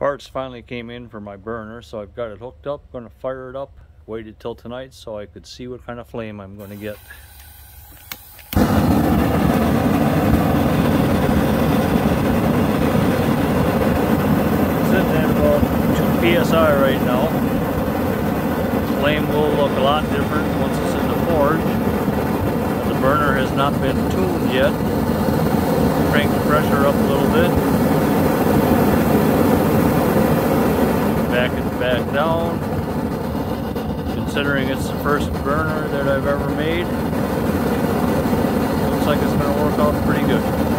Parts finally came in for my burner, so I've got it hooked up, gonna fire it up. Waited till tonight so I could see what kind of flame I'm get. At about 2 psi right now. Flame will look a lot different once it's in the forge. The burner has not been tuned yet. Crank the pressure up a little bit. Back down. Considering it's the first burner that I've ever made, looks like it's going to work out pretty good.